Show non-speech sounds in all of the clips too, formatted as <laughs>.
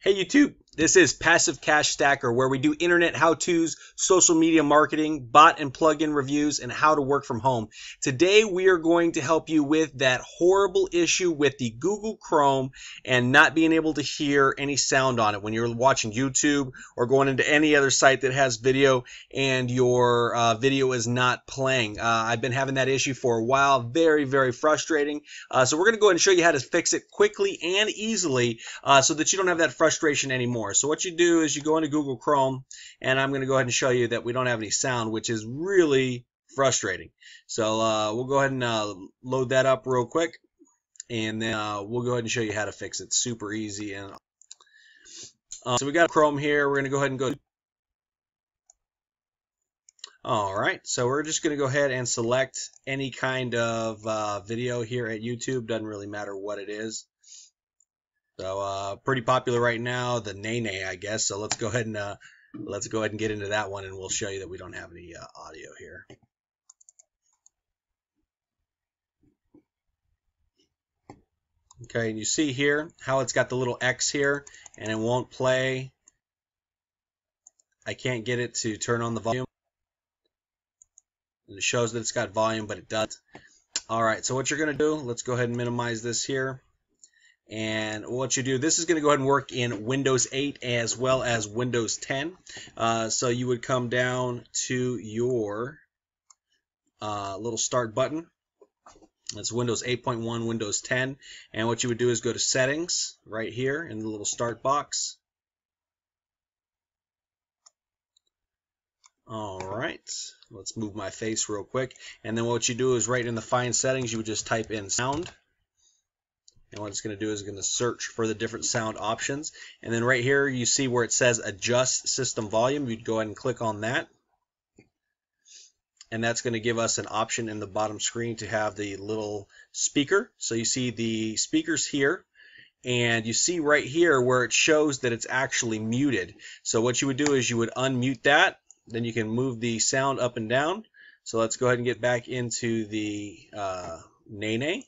Hey YouTube, this is Passive Cash Stacker where we do internet how-tos, social media marketing, bot and plugin reviews, and how to work from home. Today we are going to help you with that horrible issue with the Google Chrome and not being able to hear any sound on it when you're watching YouTube or going into any other site that has video and your uh, video is not playing. Uh, I've been having that issue for a while, very, very frustrating. Uh, so we're going to go ahead and show you how to fix it quickly and easily uh, so that you don't have that frustration anymore more. So what you do is you go into Google Chrome, and I'm going to go ahead and show you that we don't have any sound, which is really frustrating. So uh, we'll go ahead and uh, load that up real quick, and then uh, we'll go ahead and show you how to fix it. Super easy. And uh, so we got Chrome here. We're going to go ahead and go. All right, so we're just going to go ahead and select any kind of uh, video here at YouTube. Doesn't really matter what it is. So uh, pretty popular right now, the Nae Nae, I guess. So let's go ahead and uh, let's go ahead and get into that one, and we'll show you that we don't have any uh, audio here. Okay, and you see here how it's got the little X here, and it won't play. I can't get it to turn on the volume. And it shows that it's got volume, but it doesn't. All right, so what you're going to do, let's go ahead and minimize this here. And what you do, this is going to go ahead and work in Windows 8 as well as Windows 10. Uh, so you would come down to your uh, little start button. That's Windows 8.1, Windows 10. And what you would do is go to Settings right here in the little start box. All right, let's move my face real quick. And then what you do is right in the Find Settings, you would just type in Sound. And what it's going to do is going to search for the different sound options. And then right here, you see where it says adjust system volume. You'd go ahead and click on that. And that's going to give us an option in the bottom screen to have the little speaker. So you see the speakers here. And you see right here where it shows that it's actually muted. So what you would do is you would unmute that. Then you can move the sound up and down. So let's go ahead and get back into the uh, Nae Nae.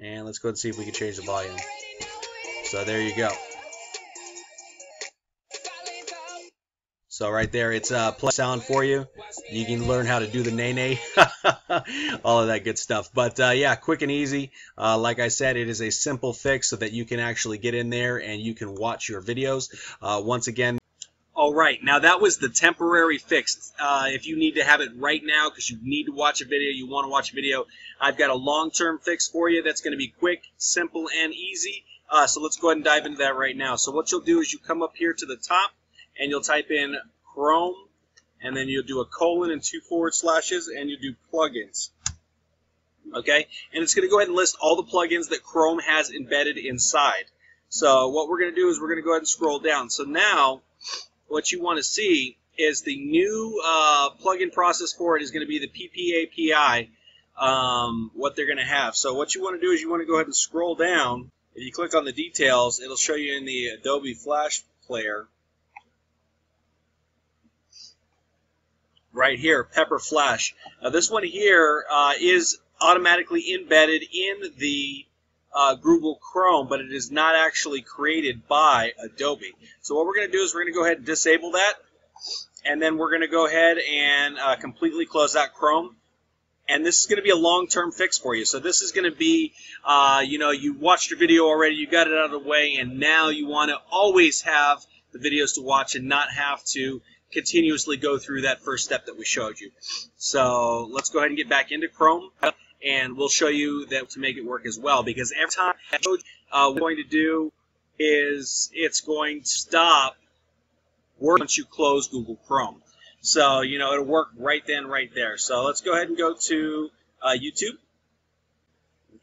And let's go and see if we can change the volume. So there you go. So right there, it's uh, play sound for you. You can learn how to do the Nae Nae, <laughs> all of that good stuff. But uh, yeah, quick and easy. Uh, like I said, it is a simple fix so that you can actually get in there and you can watch your videos. Uh, once again, all right, now that was the temporary fix. Uh, if you need to have it right now because you need to watch a video, you want to watch a video, I've got a long-term fix for you that's going to be quick, simple, and easy. Uh, so let's go ahead and dive into that right now. So what you'll do is you come up here to the top and you'll type in Chrome and then you'll do a colon and two forward slashes and you do plugins. Okay, and it's going to go ahead and list all the plugins that Chrome has embedded inside. So what we're going to do is we're going to go ahead and scroll down. So now what you want to see is the new uh, plugin process for it is going to be the PPAPI, um, what they're going to have. So what you want to do is you want to go ahead and scroll down. If you click on the details, it'll show you in the Adobe Flash Player. Right here, Pepper Flash. Now this one here uh, is automatically embedded in the uh, Google Chrome, but it is not actually created by Adobe. So what we're going to do is we're going to go ahead and disable that, and then we're going to go ahead and uh, completely close out Chrome. And this is going to be a long-term fix for you. So this is going to be, uh, you know, you watched your video already, you got it out of the way, and now you want to always have the videos to watch and not have to continuously go through that first step that we showed you. So let's go ahead and get back into Chrome and we'll show you that to make it work as well. Because every time uh, we're going to do is it's going to stop working once you close Google Chrome. So, you know, it'll work right then, right there. So let's go ahead and go to uh, YouTube.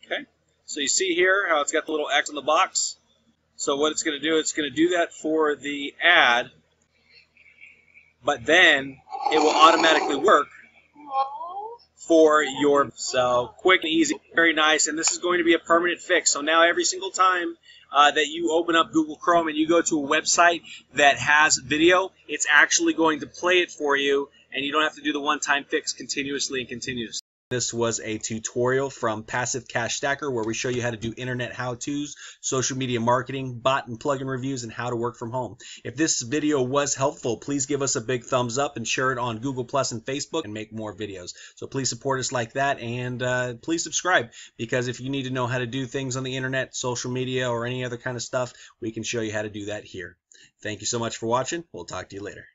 Okay. So you see here how it's got the little X in the box. So what it's going to do, it's going to do that for the ad, but then it will automatically work for your so quick and easy, very nice, and this is going to be a permanent fix. So now every single time uh, that you open up Google Chrome and you go to a website that has video, it's actually going to play it for you, and you don't have to do the one-time fix continuously and continuously. This was a tutorial from Passive Cash Stacker where we show you how to do internet how-tos, social media marketing, bot and plugin reviews, and how to work from home. If this video was helpful, please give us a big thumbs up and share it on Google Plus and Facebook and make more videos. So please support us like that and uh, please subscribe because if you need to know how to do things on the internet, social media, or any other kind of stuff, we can show you how to do that here. Thank you so much for watching. We'll talk to you later.